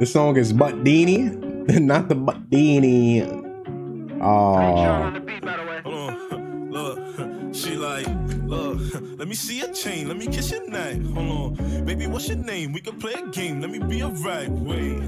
The song is Buttini, not the Buttini. Oh. Uh, she like, look, let me see your chain, let me kiss your neck. Hold on, baby, what's your name? We can play a game, let me be a right way.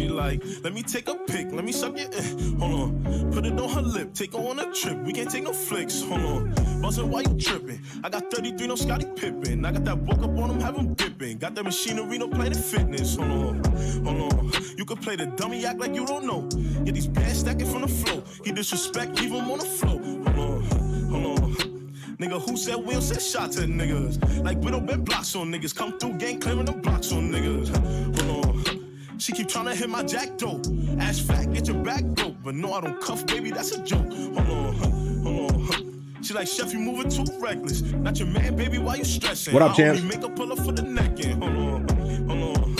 She like, let me take a pic, let me suck your. Eh. Hold on, put it on her lip, take her on a trip. We can't take no flicks. Hold on, buzzing why you tripping? I got 33, no Scottie Pippen. I got that woke up on him, have him dipping. Got that machinery, no planet fitness. Hold on, hold on. You can play the dummy, act like you don't know. Get these bands stacking from the floor. He disrespect, leave him on the floor. Hold on, hold on. Nigga, who said we don't set shots at niggas? Like we don't bet blocks on niggas. Come through, gang clearing the blocks on niggas. Keep trying to hit my jack dope. Ass fat, get your back broke. But no, I don't cuff, baby, that's a joke. Hold on, hold on. She like, Sheff, you moving too reckless. Not your man, baby, why you stressing? What up, only make a pull up for the neck end. Hold on, hold on.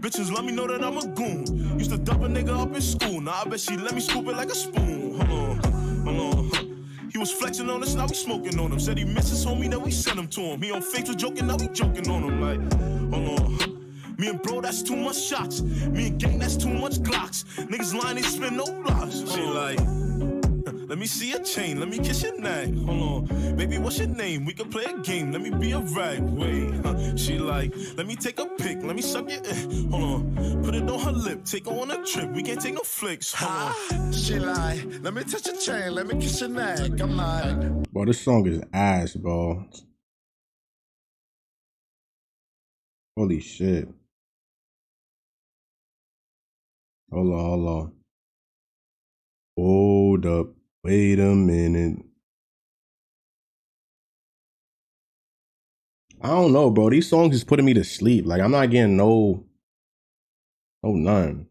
Bitches let me know that I'm a goon. Used to dump a nigga up in school. Now I bet she let me scoop it like a spoon. Hold on, hold on. He was flexing on us, now we smoking on him. Said he misses homie, then we sent him to him. He on fake was joking, now we joking on him. Like, hold on. Me and bro, that's too much shots. Me and gang, that's too much glocks. Niggas lying, they spin no blocks. She like, let me see your chain, let me kiss your neck. Hold on, baby, what's your name? We can play a game, let me be a right way. Huh. She like, let me take a pic, let me suck your. Eh. Hold on, put it on her lip, take her on a trip. We can't take no flicks. Hold on. She like, let me touch your chain, let me kiss your neck. I'm like, Bro, this song is ass, bro. Holy shit. Hold on, hold on. Hold up. Wait a minute. I don't know, bro. These songs is putting me to sleep. Like I'm not getting no, no none.